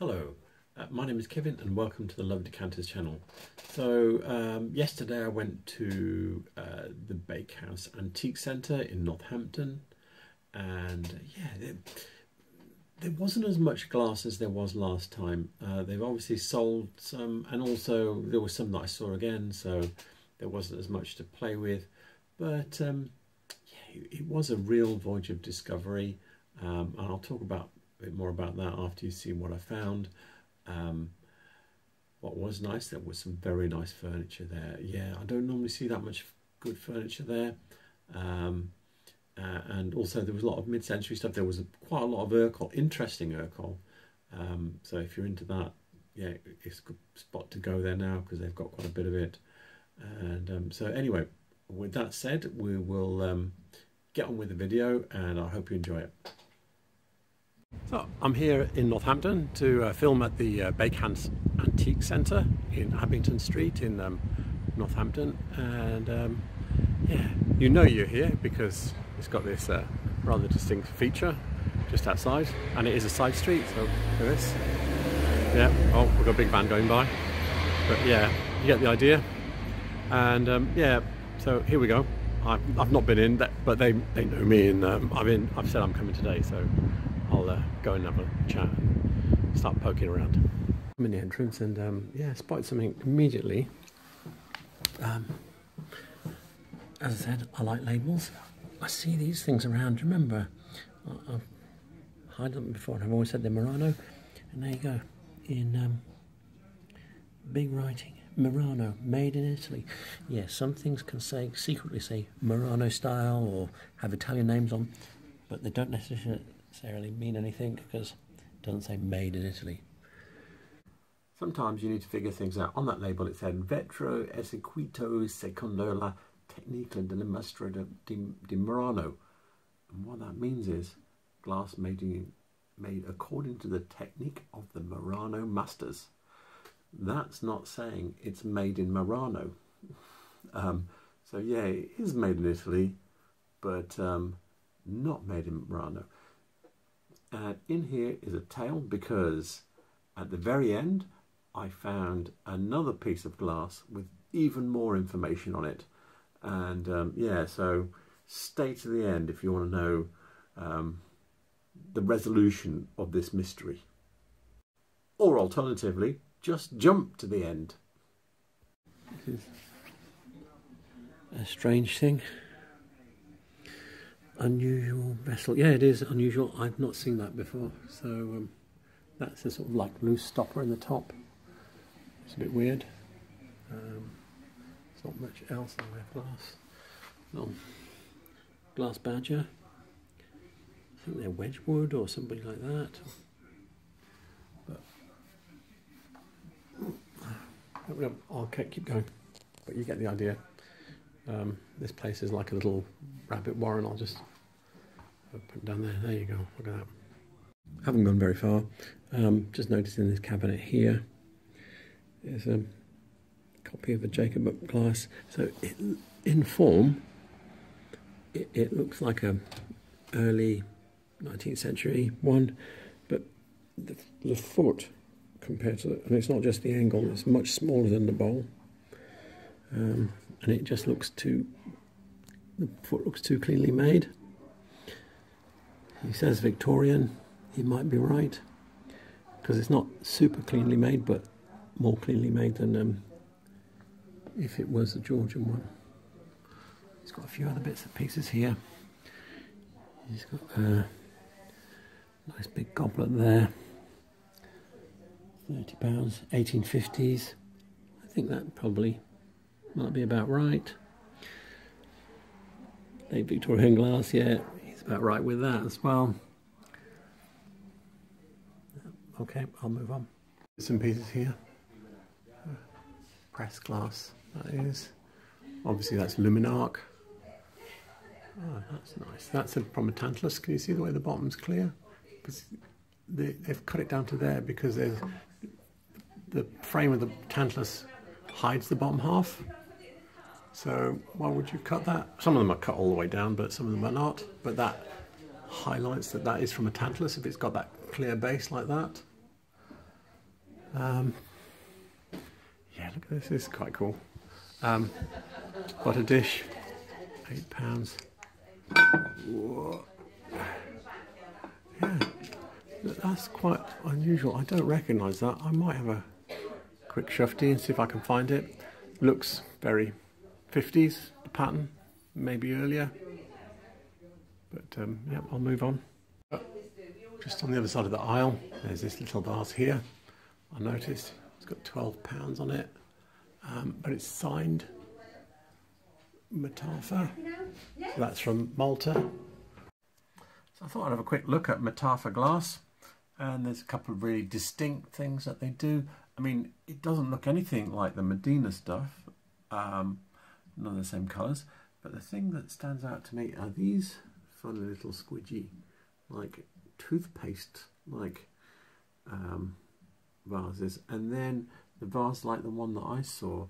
Hello, uh, my name is Kevin and welcome to the Love Decanters channel. So um, yesterday I went to uh, the Bakehouse Antique Centre in Northampton and yeah, there, there, wasn't as much glass as there was last time. Uh, they've obviously sold some and also there was some that I saw again so there wasn't as much to play with but um, yeah, it, it was a real voyage of discovery um, and I'll talk about bit more about that after you've seen what I found. Um, what was nice, there was some very nice furniture there. Yeah, I don't normally see that much good furniture there. Um, uh, and also there was a lot of mid-century stuff. There was a, quite a lot of Ercol, interesting Ercol. Um, so if you're into that, yeah, it's a good spot to go there now because they've got quite a bit of it. And um, so anyway, with that said, we will um, get on with the video and I hope you enjoy it. So I'm here in Northampton to uh, film at the uh, Bakehouse Antique Centre in Abington Street in um, Northampton. And um, yeah you know you're here because it's got this uh, rather distinct feature just outside. And it is a side street so look at this. Yeah oh we've got a big van going by. But yeah you get the idea. And um, yeah so here we go. I've, I've not been in that but they, they know me and um, I've, in, I've said I'm coming today so I'll uh, go and have a chat and start poking around. I'm in the entrance and um, yeah, spotted something immediately. Um, as I said, I like labels. I see these things around. Remember? I, have had them before and I've always said they're Murano. And there you go, in um, big writing. Murano, made in Italy. Yes, yeah, some things can say secretly say Murano style or have Italian names on, but they don't necessarily necessarily mean anything because it doesn't say made in Italy. Sometimes you need to figure things out. On that label it said Vetro eseguito secondo la tecnica della maestra di, di Murano. And what that means is glass made, in, made according to the technique of the Murano masters. That's not saying it's made in Murano. Um, so yeah, it is made in Italy, but um, not made in Murano. And in here is a tail because at the very end I found another piece of glass with even more information on it. And um, yeah, so stay to the end if you want to know um, the resolution of this mystery. Or alternatively, just jump to the end. This is a strange thing unusual vessel. Yeah, it is unusual. I've not seen that before. So um, that's a sort of like loose stopper in the top. It's a bit weird. Um, there's not much else in my glass. No. Glass badger. I think they're Wedgwood or somebody like that. But I'll keep going. But you get the idea. Um, this place is like a little rabbit warren. I'll just Put it down there. There you go. Look at that. Haven't gone very far. Um, just noticing this cabinet here is a copy of a Jacob glass. So it, in form, it, it looks like a early 19th century one, but the, the foot compared to, the, and it's not just the angle, it's much smaller than the bowl. Um, and it just looks too, the foot looks too cleanly made. He says Victorian. He might be right because it's not super cleanly made, but more cleanly made than um, if it was a Georgian one. He's got a few other bits and pieces here. He's got a nice big goblet there. Thirty pounds, eighteen fifties. I think that probably might be about right. Late Victorian glass, yeah, he's about right with that as well. Okay, I'll move on. Some pieces here. Press glass, that is. Obviously that's Luminarc. Oh, that's nice. That's a, from a Tantalus. Can you see the way the bottom's clear? Because they, have cut it down to there because the frame of the Tantalus hides the bottom half. So why would you cut that? Some of them are cut all the way down, but some of them are not. But that highlights that that is from a Tantalus if it's got that clear base like that. Um, yeah, look at this. This is quite cool. Um, butter dish, eight pounds. Yeah, that's quite unusual. I don't recognise that. I might have a quick shufty and see if I can find it. Looks very 50s, the pattern, maybe earlier. But um, yeah, I'll move on. Just on the other side of the aisle, there's this little vase here. I noticed it's got 12 pounds on it, um, but it's signed Mtarfa. So that's from Malta. So I thought I'd have a quick look at Mtarfa glass. And there's a couple of really distinct things that they do. I mean, it doesn't look anything like the Medina stuff. Um, none of the same colours. But the thing that stands out to me are these funny little squidgy, like toothpaste, like um, vases. And then the vase like the one that I saw,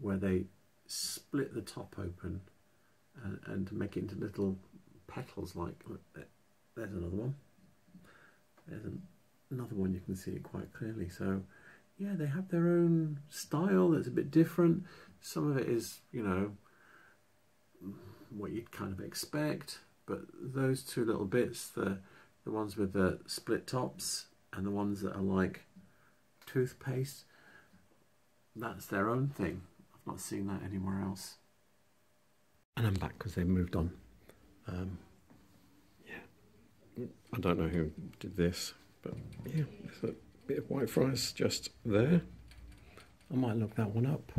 where they split the top open and, and make it into little petals like there's another one there's an, another one you can see it quite clearly so yeah they have their own style that's a bit different some of it is you know what you'd kind of expect but those two little bits the the ones with the split tops and the ones that are like toothpaste that's their own thing I've not seen that anywhere else. And I'm back because they moved on. Um, yeah, I don't know who did this, but yeah, there's a bit of white Whitefriars just there. I might look that one up.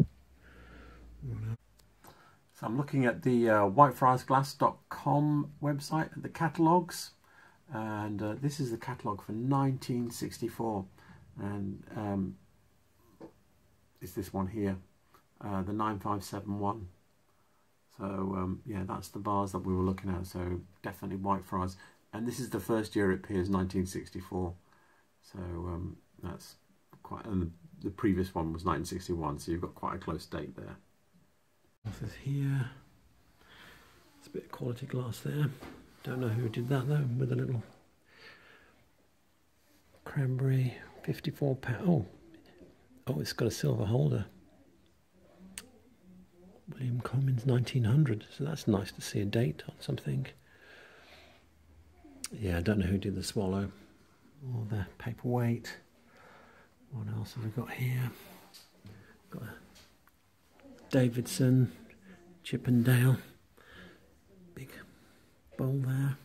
So I'm looking at the uh, whitefriarsglass.com website, the catalogues, and uh, this is the catalogue for 1964, and um, it's this one here. Uh, the 9571. So um, yeah, that's the bars that we were looking at. So definitely Whitefriars. And this is the first year it appears, 1964. So um, that's quite, and the, the, previous one was 1961. So you've got quite a close date there. This is here. It's a bit of quality glass there. Don't know who did that though, with a little cranberry, 54 pound. Oh, oh, it's got a silver holder. William Comyns 1900. So that's nice to see a date on something. Yeah, I don't know who did the swallow or the paperweight. What else have we got here? Got a Davidson, Chippendale, big bowl there.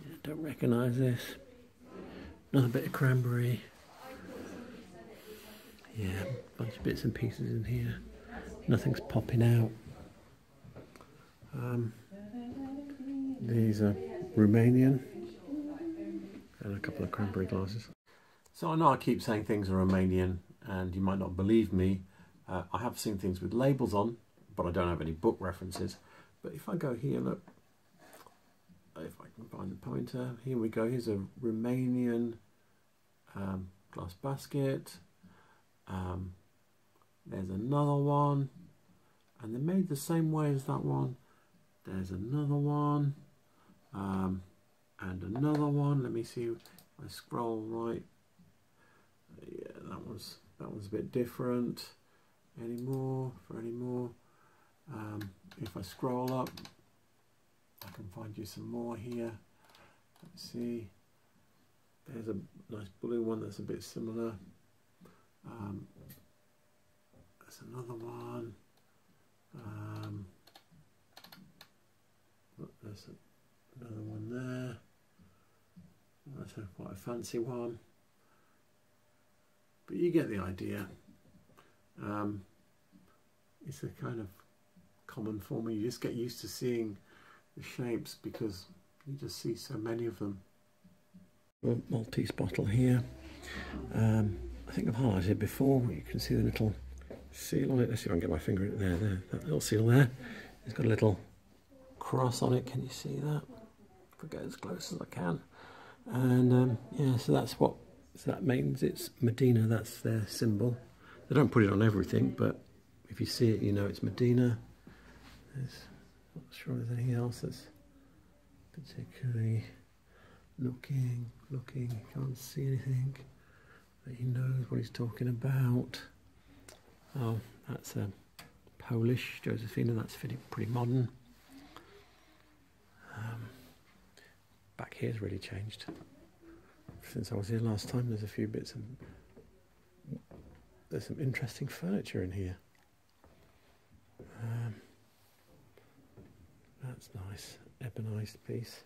Yeah, don't recognise this. Another bit of cranberry. Yeah, bunch of bits and pieces in here nothing's popping out. Um, these are Romanian and a couple of cranberry glasses. So I know I keep saying things are Romanian and you might not believe me. Uh, I have seen things with labels on, but I don't have any book references. But if I go here, look, if I can find the pointer, here we go. Here's a Romanian um, glass basket. Um, there's another one. And they're made the same way as that one. There's another one. Um, and another one. Let me see I scroll right. Yeah, that one's that one's a bit different. Any more? For any more? Um, if I scroll up, I can find you some more here. Let's see. There's a nice blue one that's a bit similar. Um, there's another one. Um, there's another one there. That's a, quite a fancy one. But you get the idea. Um, it's a kind of common form. You just get used to seeing the shapes because you just see so many of them. Maltese bottle here. Um, I think I've highlighted before. You can see the little seal on it. Let's see if I can get my finger in there. There, that little seal there. It's got a little cross on it. Can you see that? If I get as close as I can. And um, yeah, so that's what so that means. It's Medina. That's their symbol. They don't put it on everything, but if you see it, you know it's Medina. There's, not sure there's anything else that's particularly looking, looking. Can't see anything. He knows what he's talking about. Oh, that's a Polish Josephina. That's pretty modern. Um, back here's really changed since I was here last time. There's a few bits of there's some interesting furniture in here. Um, that's nice, ebonized piece.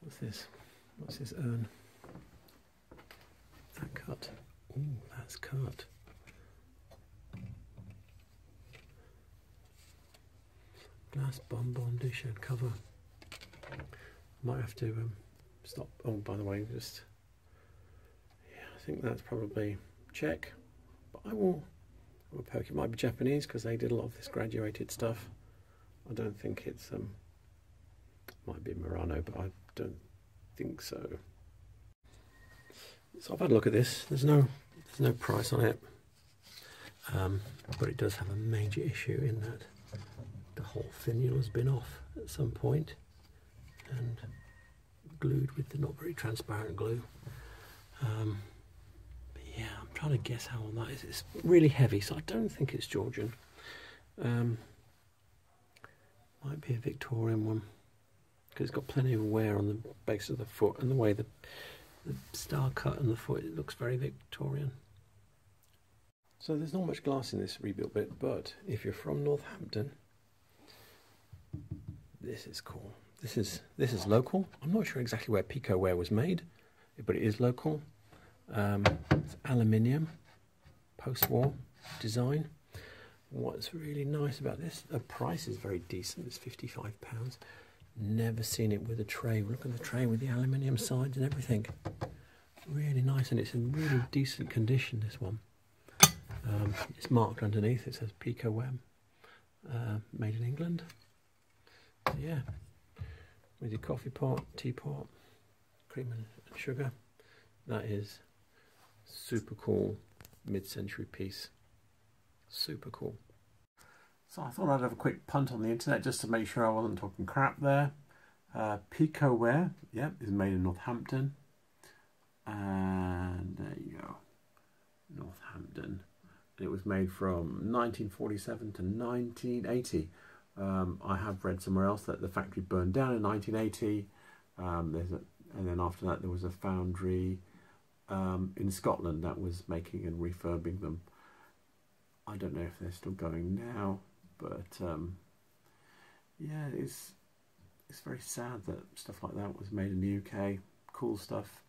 What's this? What's this urn? That cut. Ooh, that's cut. Glass bonbon dish and cover. Might have to um, stop. Oh, by the way, just yeah, I think that's probably Czech, but I will. I will poke. It might be Japanese because they did a lot of this graduated stuff. I don't think it's um. Might be Murano, but I don't think so. So I've had a look at this. There's no there's no price on it, um, but it does have a major issue in that the whole finial has been off at some point and glued with the not very transparent glue. Um, trying to guess how old that is. It's really heavy, so I don't think it's Georgian. Um, might be a Victorian one because it's got plenty of wear on the base of the foot and the way the, the star cut on the foot it looks very Victorian. So there's not much glass in this rebuilt bit, but if you're from Northampton, this is cool. This is this is local. I'm not sure exactly where Picquot Ware was made, but it is local. Um, aluminium, post-war design. What's really nice about this, the price is very decent. It's £55. Never seen it with a tray. Look at the tray with the aluminium sides and everything. Really nice, and it's in really decent condition. This one. Um, it's marked underneath. It says Picquot Web, uh, made in England. So yeah, with your coffee pot, teapot, cream and sugar. That is super cool mid-century piece. Super cool. So I thought I'd have a quick punt on the internet just to make sure I wasn't talking crap there. Uh, Picquot Ware, yep, is made in Northampton. And there you go, Northampton. It was made from 1947 to 1980. Um, I have read somewhere else that the factory burned down in 1980. Um, there's a, and then after that there was a foundry um, in Scotland that was making and refurbing them. I don't know if they're still going now, but um, yeah, it's it's very sad that stuff like that was made in the UK. Cool stuff,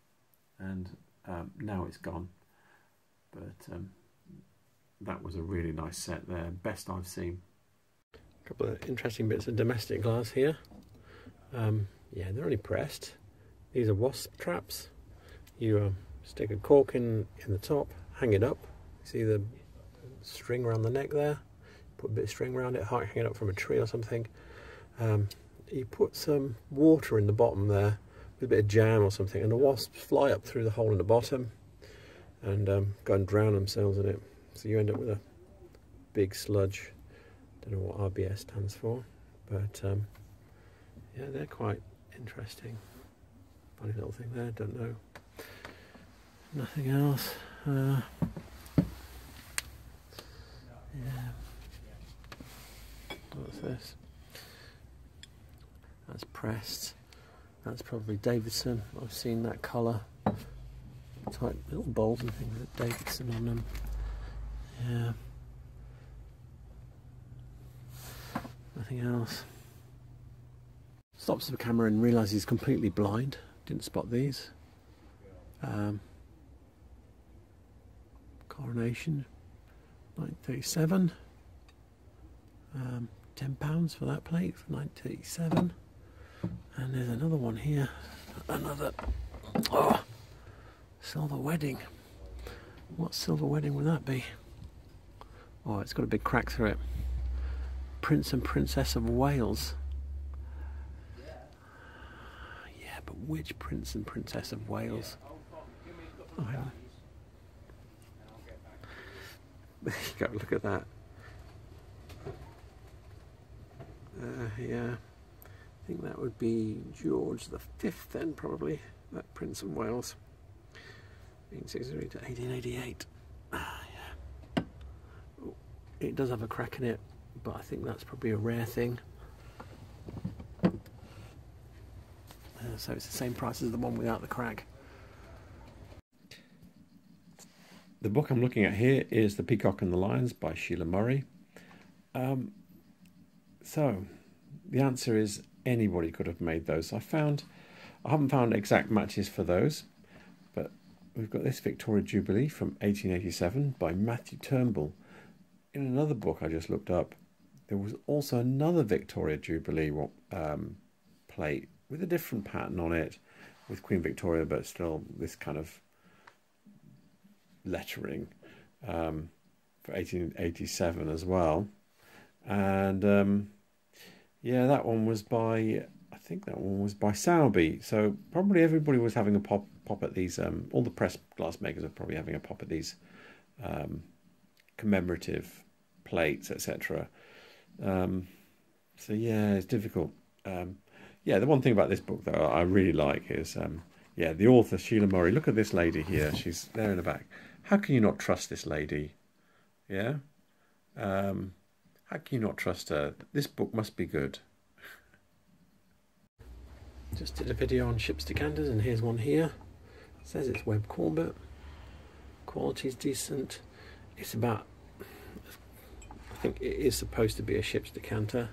and um, now it's gone. But um, that was a really nice set there, best I've seen. A couple of interesting bits of domestic glass here. Um, yeah, they're only pressed. These are wasp traps. You uh, stick a cork in, in the top, hang it up. See the string around the neck there? Put a bit of string around it, hang it up from a tree or something. Um, you put some water in the bottom there with a bit of jam or something, and the wasps fly up through the hole in the bottom and um, go and drown themselves in it. So you end up with a big sludge don't know what RBS stands for, but um, yeah, they're quite interesting. Funny little thing there, don't know. Nothing else. Uh, yeah. What's this? That's pressed. That's probably Davidson. I've seen that colour. Type little bowls and things with Davidson on them. Yeah. Nothing else. Stops the camera and realises he's completely blind. Didn't spot these. Um, coronation, 1937. Um, £10 for that plate for 1937. And there's another one here. Another. Oh, silver wedding. What silver wedding would that be? Oh, it's got a big crack through it. Prince and Princess of Wales. Yeah, but which Prince and Princess of Wales? Oh, There you go, look at that. Uh, yeah, I think that would be George the Fifth then, probably, that Prince of Wales. 1863 to 1888. Ah, yeah. It does have a crack in it, but I think that's probably a rare thing. Uh, so it's the same price as the one without the crack. The book I'm looking at here is The Peacock and the Lions by Sheilagh Murray. Um, so the answer is anybody could have made those. I found I haven't found exact matches for those, but we've got this Victoria Jubilee from 1887 by Matthew Turnbull. In another book I just looked up, there was also another Victoria Jubilee um, plate with a different pattern on it, with Queen Victoria, but still this kind of lettering um, for 1887 as well. And um, yeah, that one was by I think that one was by Sowerby. So probably everybody was having a pop pop at these. Um, all the press glass makers are probably having a pop at these um, commemorative plates, etc. Um, so yeah, it's difficult. Um, yeah, the one thing about this book though I really like is yeah the author Sheilagh Murray. Look at this lady here. She's there in the back. How can you not trust this lady? Yeah. Um, how can you not trust her? This book must be good. Just did a video on ships decanters, and here's one here. It says it's Webb Corbett. Quality's decent. It's about, I think it is supposed to be a ship's decanter,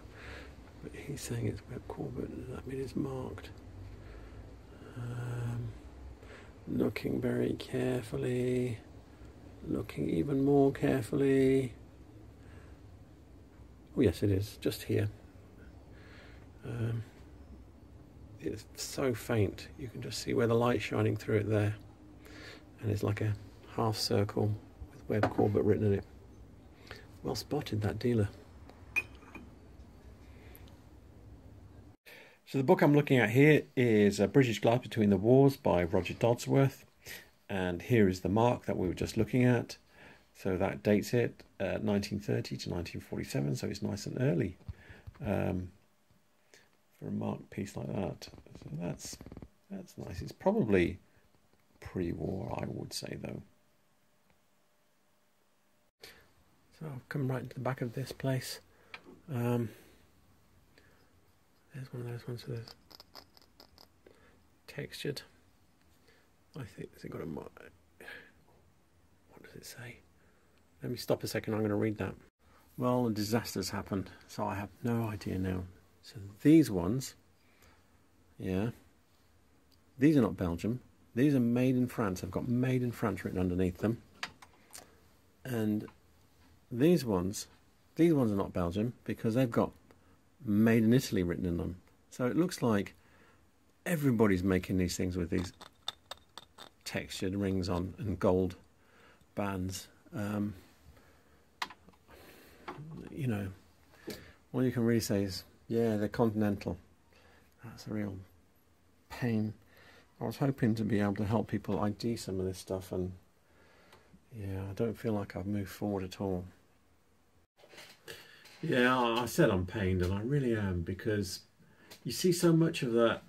but he's saying it's Webb Corbett. Does that mean it's marked? Um, looking very carefully, looking even more carefully. Oh yes, it is just here. Um, it's so faint you can just see where the light's shining through it there, and it's like a half circle with Webb Corbett written in it. Well spotted, that dealer. So the book I'm looking at here is a British Glass Between the Wars by Roger Dodsworth, and here is the mark that we were just looking at. So that dates it uh, 1930 to 1947, so it's nice and early um, for a marked piece like that. So that's that's nice. It's probably pre-war, I would say, though. So I've come right into the back of this place. Um, there's one of those ones with textured. I think has it got a what does it say? Let me stop a second, I'm going to read that. Well, a disaster's happened, so I have no idea now. So these ones, yeah, these are not Belgium. These are made in France. I've got made in France written underneath them. And these ones, these ones are not Belgium because they've got made in Italy written in them. So it looks like everybody's making these things with these textured rings on and gold bands. Um, you know, all you can really say is, yeah, they're continental. That's a real pain. I was hoping to be able to help people ID some of this stuff, and yeah, I don't feel like I've moved forward at all. Yeah, I said I'm pained, and I really am because you see so much of that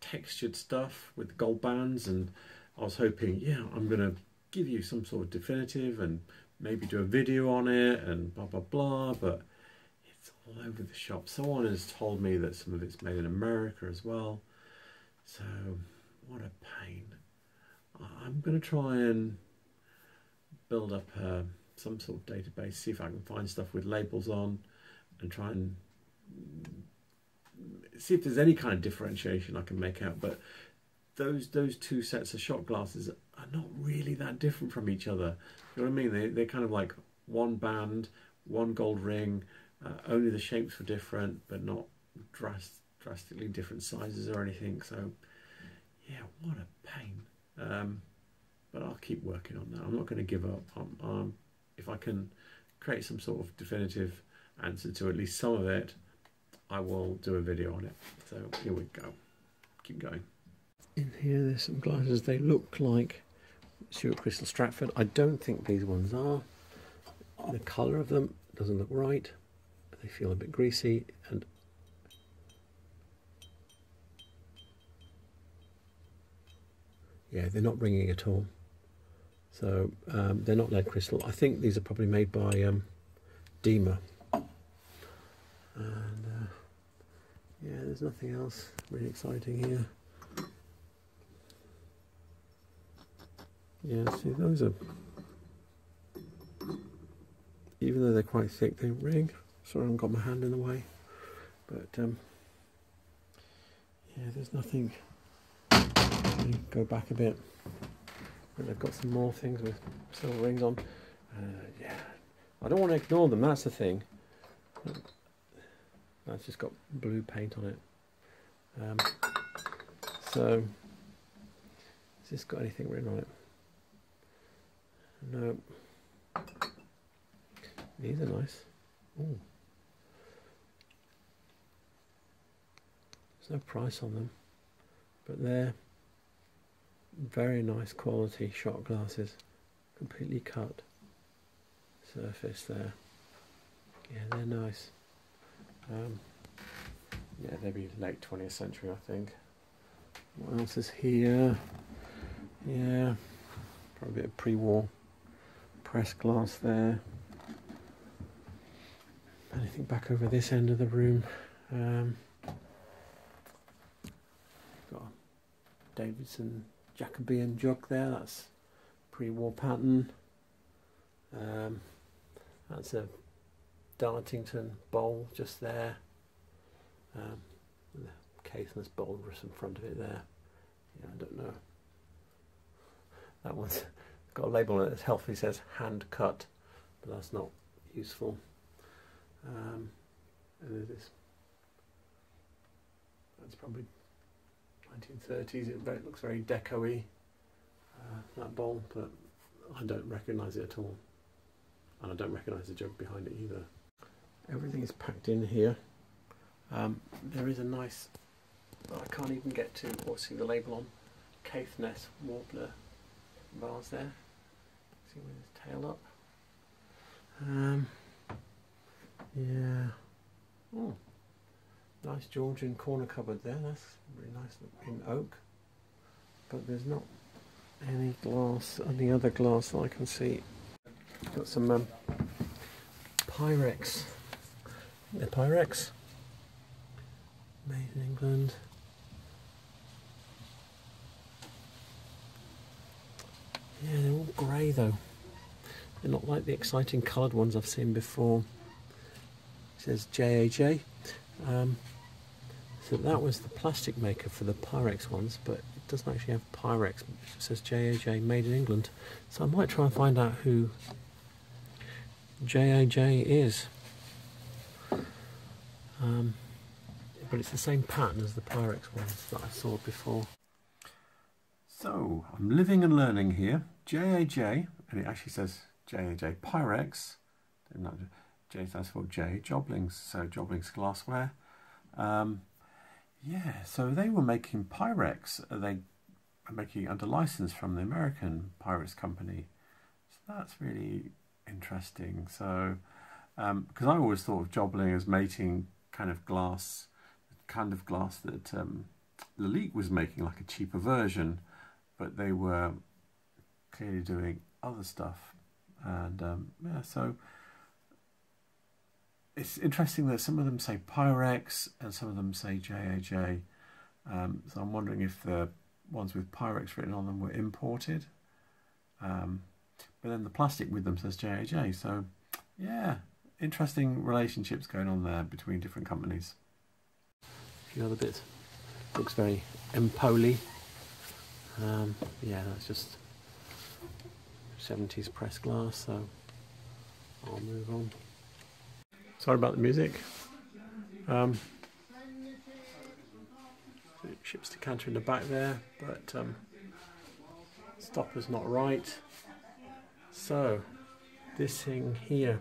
textured stuff with gold bands, and I was hoping, yeah, I'm going to give you some sort of definitive and maybe do a video on it and blah blah blah, but it's all over the shop. Someone has told me that some of it's made in America as well. So what a pain. I'm going to try and build up uh, some sort of database, see if I can find stuff with labels on and try and see if there's any kind of differentiation I can make out. But those those two sets of shot glasses are not really that different from each other. You know what I mean? They, they're kind of like one band, one gold ring, uh, only the shapes were different, but not drast- drastically different sizes or anything. So, yeah, what a pain. Um, but I'll keep working on that. I'm not going to give up. Um, um, if I can create some sort of definitive answer to at least some of it, I will do a video on it. So here we go. Keep going. In here, there's some glasses. They look like Stuart Crystal Stratford. I don't think these ones are. The colour of them doesn't look right. They feel a bit greasy and yeah, they're not ringing at all. So um, they're not lead crystal. I think these are probably made by um, Dema. And uh, yeah, there's nothing else really exciting here. Yeah, see, those are, even though they're quite thick, they ring. Sorry, I haven't got my hand in the way. But um, yeah, there's nothing. Go back a bit. And they've got some more things with silver rings on. Uh, yeah, I don't want to ignore them. That's the thing. That's just got blue paint on it. Um, so, has this got anything written on it? No. These are nice. Ooh. There's no price on them, but they're very nice quality shot glasses. Completely cut surface there. Yeah, they're nice. Um, yeah, they'd be late 20th century, I think. What else is here? Yeah, probably a pre-war press glass there. Anything back over this end of the room? Um, got a Davidson Jacobean jug there. That's pre-war pattern. Um, that's a Dartington bowl just there. Um, the Caithness bowl just in front of it there. Yeah, I don't know. That one's got a label on it that healthy says hand cut, but that's not useful. Um, and this. That's probably 1930s. It looks very deco-y, uh, that bowl, but I don't recognise it at all. And I don't recognise the jug behind it either. Everything is packed in here. Um, there is a nice, I can't even get to or see the label on, Caithness Warbler vase there. See with his tail up. Um, yeah. Oh, nice Georgian corner cupboard there. That's really nice in oak. But there's not any glass, any other glass that I can see. Got some um, Pyrex. The Pyrex. Made in England. Yeah, they're all grey though. They're not like the exciting coloured ones I've seen before. It says JAJ. Um, so that was the plastic maker for the Pyrex ones, but it doesn't actually have Pyrex. It says JAJ, made in England. So I might try and find out who JAJ is. Um, but it's the same pattern as the Pyrex ones that I saw before. So I'm living and learning here. JAJ, and it actually says JAJ Pyrex. J stands for J Joblings, so Joblings glassware. Um, yeah, so they were making Pyrex. They are making under license from the American Pyrex company. So that's really interesting. So, because um, I always thought of Jobling as making kind of glass, kind of glass that um, Lalique was making, like a cheaper version, but they were clearly doing other stuff. And um, yeah, so it's interesting that some of them say Pyrex and some of them say JAJ. Um, so I'm wondering if the ones with Pyrex written on them were imported. Um, but then the plastic with them says JAJ. So yeah, interesting relationships going on there between different companies. A few other bits. Looks very Empoli. Um, yeah, that's just 70s press glass, so I'll move on. Sorry about the music. Um, ship's decanter in the back there, but um, stopper's not right. So, this thing here,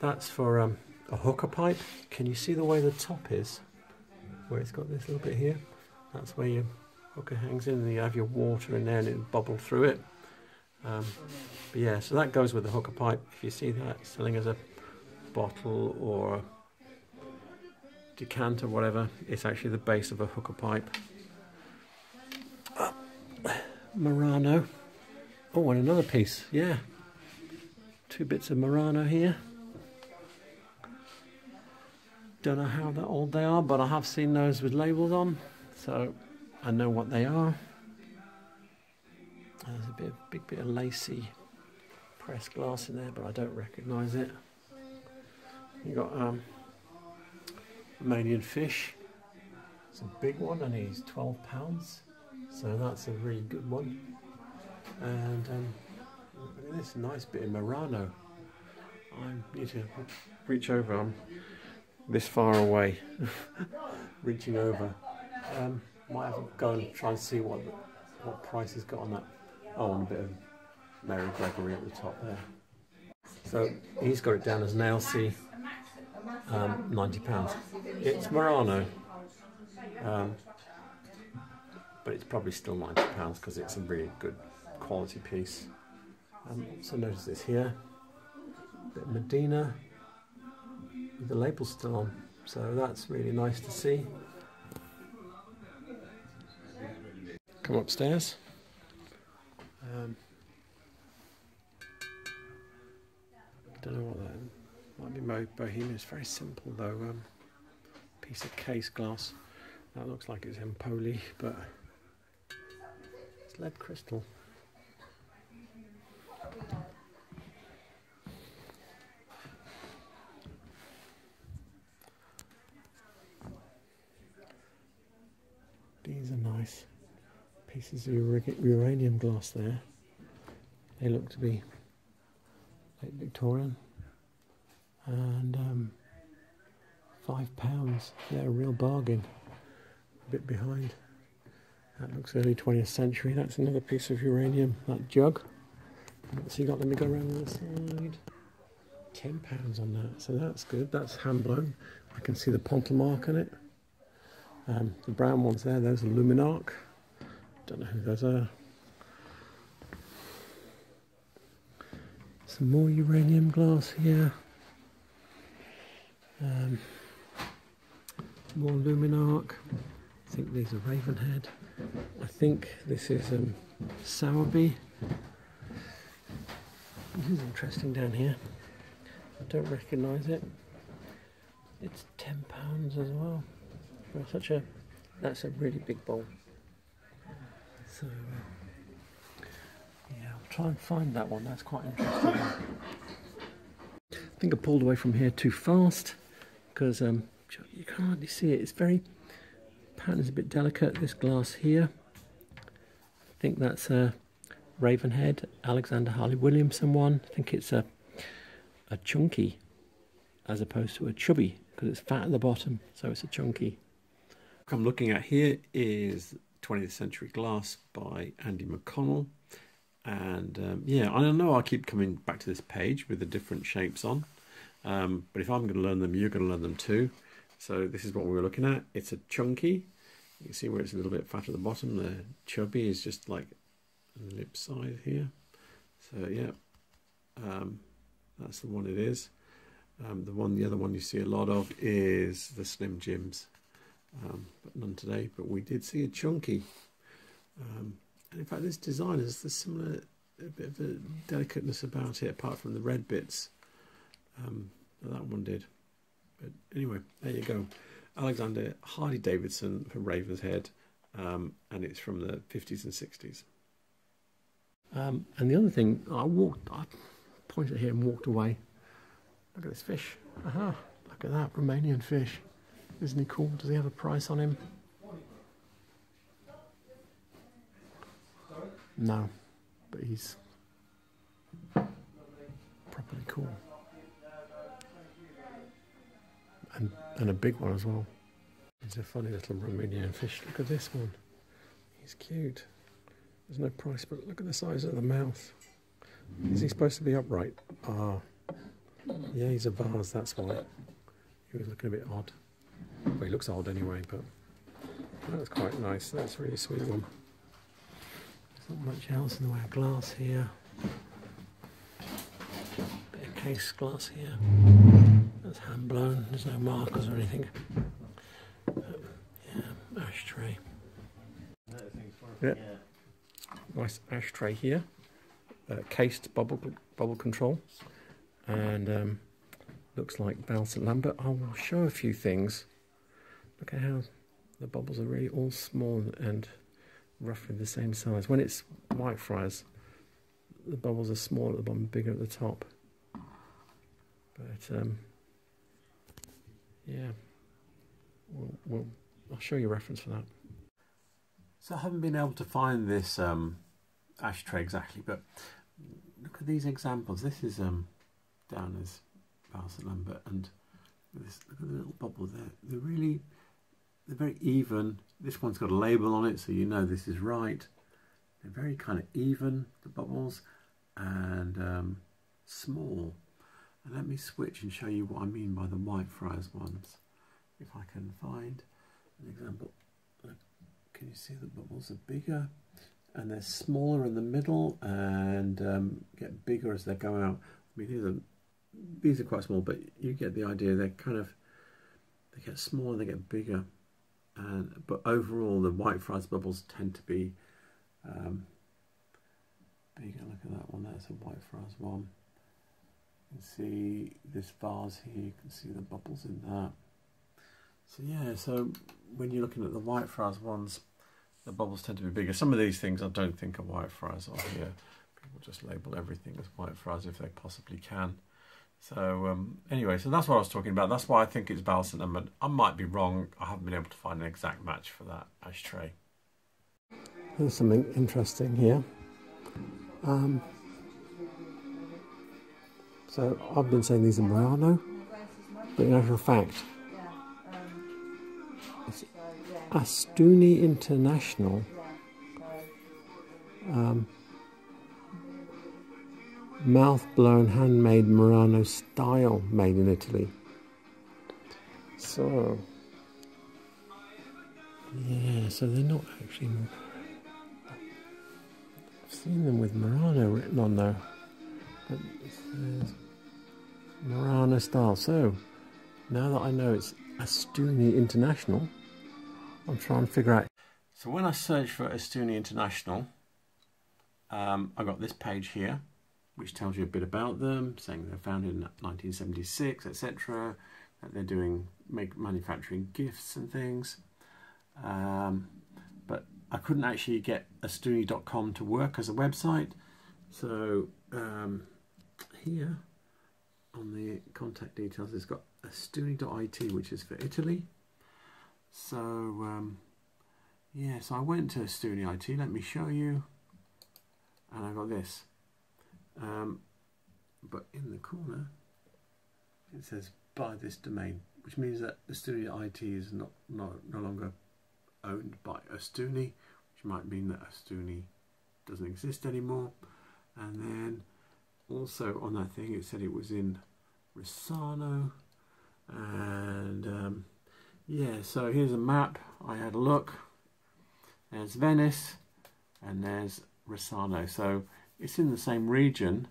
that's for um, a hookah pipe. Can you see the way the top is? Where it's got this little bit here? That's where your hookah hangs in and you have your water in there and it bubble through it. Um, but yeah, so that goes with the hookah pipe. If you see that selling as a bottle or decanter, whatever, it's actually the base of a hooker pipe. Uh, Murano, Oh, and another piece, yeah. Two bits of Murano here. Don't know how old they are, but I have seen those with labels on, so I know what they are. There's a bit, big bit of lacy pressed glass in there, but I don't recognise it. You got um, Romanian fish. It's a big one, and he's 12 pounds, so that's a really good one. And um, look at this nice bit of Murano. I need to reach over. I'm this far away, reaching over. Um, might have to go and try and see what what price he's got on that. Oh, and a bit of Mary Gregory at the top there. So he's got it down as an um, ninety pounds. It's Murano, um, but it's probably still ninety pounds because it's a really good quality piece. Um, so notice this here, bit Medina, with the label still on. So that's really nice to see. Come upstairs. Um, don't know what that might be. Bohemian. It's very simple though. Um, piece of case glass. That looks like it's Empoli, but it's lead crystal. These are nice pieces of uranium glass there. They look to be late Victorian. And um, five pounds. They're a real bargain. A bit behind. That looks early 20th century. That's another piece of uranium. That jug. So you got, let me go around the other side. Ten pounds on that. So that's good. That's hand blown. I can see the pontil mark on it. Um, the brown ones there, those are Luminarc. Don't know who those are. Some more uranium glass here. Um, more Luminarc. I think these are Ravenhead. I think this is um, Sowerby. This is interesting down here. I don't recognise it. It's ten pounds as well such a that's a really big bowl. So uh, yeah, I'll try and find that one. That's quite interesting. I think I pulled away from here too fast because um, you can't hardly see it. It's very pattern's a bit delicate. This glass here, I think that's a Ravenhead Alexander Hardie Williamson one. I think it's a a chunky as opposed to a chubby because it's fat at the bottom, so it's a chunky. What I'm looking at here is 20th Century Glass by Andy McConnell. And um, yeah, I know, I keep coming back to this page with the different shapes on. Um, but if I'm going to learn them, you're going to learn them too. So this is what we are looking at. It's a chunky. You can see where it's a little bit fat at the bottom. The chubby is just like lip side here. So yeah, um, that's the one it is. Um, the one, the other one you see a lot of is the Slim Jims um, but none today. But we did see a chunky. Um, and in fact, this design has the similar a bit of a delicateness about it, apart from the red bits. Um, that one did. But anyway, there you go. Alexander Harley Davidson from Ravenshead, um, and it's from the 50s and 60s. Um, and the other thing, I walked, I pointed here and walked away. Look at this fish. Aha, look at that Romanian fish. Isn't he cool? Does he have a price on him? No, but he's properly cool. And, and a big one as well. He's a funny little Romanian fish. Look at this one. He's cute. There's no price, but look at the size of the mouth. Is he supposed to be upright? Ah. Yeah, he's a vase, that's why. He was looking a bit odd. Well, he looks old anyway, but that's quite nice. That's a really sweet one. There's not much else in the way of glass here. Bit of case glass here. That's hand blown. There's no markers or anything. But, yeah, ashtray. Yeah. Nice ashtray here. uh, cased bubble bubble control, and um, looks like Val St Lambert. I will show a few things. Look at how the bubbles are really all small and roughly the same size. When it's Whitefriars, the bubbles are small at the bottom, bigger at the top. But um, yeah, we'll, we'll, I'll show you a reference for that. So I haven't been able to find this um, ashtray exactly, but look at these examples. This is um, down as Lambert, and this, look at the little bubble there. They're really, they're very even. This one's got a label on it, so you know this is right. They're very kind of even, the bubbles, and um, small. And let me switch and show you what I mean by the Whitefriars ones. If I can find an example. Can you see the bubbles are bigger? And they're smaller in the middle and um, get bigger as they go out. I mean, these are, these are quite small, but you get the idea. They're kind of, they get smaller, they get bigger. And, but overall, the white Whitefriars bubbles tend to be um, bigger. Look at that one, that's a white Whitefriars one. You can see this vase here, you can see the bubbles in that. So yeah, so when you're looking at the white Whitefriars ones, the bubbles tend to be bigger. Some of these things I don't think are white Whitefriars on here. People just label everything as white Whitefriars if they possibly can. So um, anyway, so that's what I was talking about. That's why I think it's Val St Lambert. I might be wrong. I haven't been able to find an exact match for that ashtray. There's something interesting here. Um, so I've been saying these are Murano, but in actual fact, it's Astuni International. Um, mouth blown handmade Murano style made in Italy. So, yeah, so they're not actually. I've seen them with Murano written on there, but it says Murano style. So, now that I know it's Astuni International, I'm trying to figure out. So, when I search for Astuni International, um, I got this page here which tells you a bit about them, saying they're founded in 1976, etc. That they're doing make manufacturing gifts and things. Um, but I couldn't actually get astuni.com to work as a website, so um, here on the contact details, it's got astuni.it, which is for Italy. So um, yeah, so I went to Astuni IT. Let me show you, and I got this. Um, but in the corner, it says by this domain, which means that Astuni IT is not, not no longer owned by Astuni, which might mean that Astuni doesn't exist anymore. And then also on that thing, it said it was in Risano. And um, yeah, so here's a map. I had a look. There's Venice and there's Risano. So it's in the same region,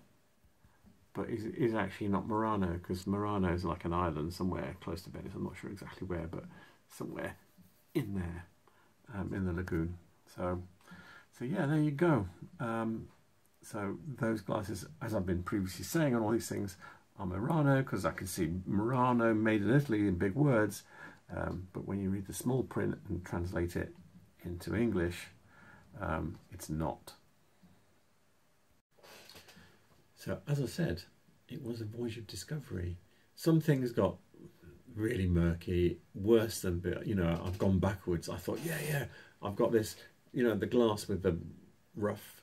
but is is actually not Murano because Murano is like an island somewhere close to Venice. I'm not sure exactly where, but somewhere in there, um, in the lagoon. So, so yeah, there you go. Um, so those glasses, as I've been previously saying on all these things, are Murano because I can see Murano made in Italy in big words. Um, but when you read the small print and translate it into English, um, it's not. So, as I said, it was a voyage of discovery. Some things got really murky, worse than, you know, I've gone backwards. I thought, yeah, yeah, I've got this, you know, the glass with the rough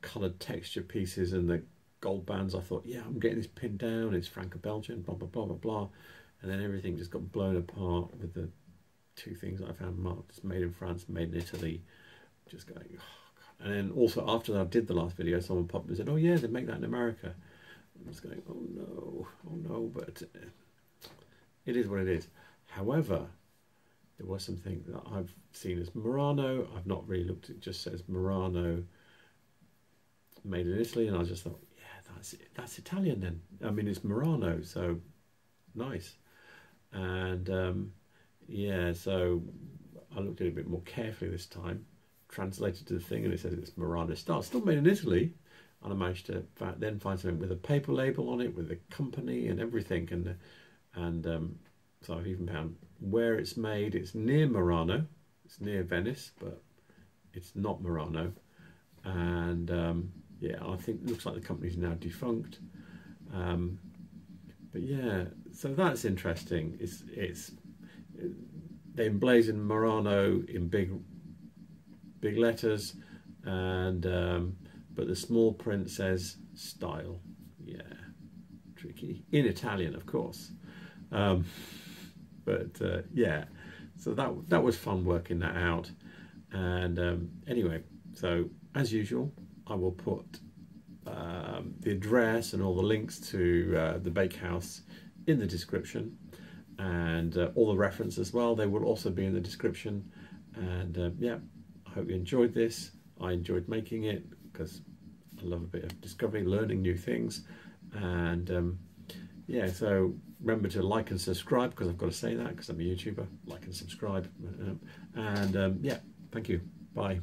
coloured texture pieces and the gold bands. I thought, yeah, I'm getting this pinned down. It's Franco-Belgian, blah, blah, blah, blah, blah. And then everything just got blown apart with the two things I found marked, made in France, made in Italy. Just going, oh, and then also after I did the last video, someone popped and said, "Oh yeah, they make that in America." I was going, "Oh no, oh no," but uh, it is what it is. However, there was something that I've seen as Murano. I've not really looked. It just says Murano, made in Italy, and I just thought, yeah, that's that's Italian then. I mean, it's Murano, so nice. And um, yeah, so I looked at it a bit more carefully this time translated to the thing and it says it's Murano style. Still made in Italy, and I managed to then find something with a paper label on it, with a company and everything, and and um, so I've even found where it's made. It's near Murano, it's near Venice, but it's not Murano, and um, yeah, I think it looks like the company's now defunct. Um, but yeah, so that's interesting. It's it's they emblazon Murano in big big letters, and um, but the small print says style. Yeah, tricky in Italian, of course. Um, but uh, yeah, so that that was fun working that out. And um, anyway, so as usual, I will put um, the address and all the links to uh, the bakehouse in the description and uh, all the references as well. They will also be in the description. And uh, yeah, hope you enjoyed this. I enjoyed making it because I love a bit of discovery, learning new things. And um, yeah, so remember to like and subscribe because I've got to say that because I'm a YouTuber. Like and subscribe. Um, and um, yeah, thank you. Bye.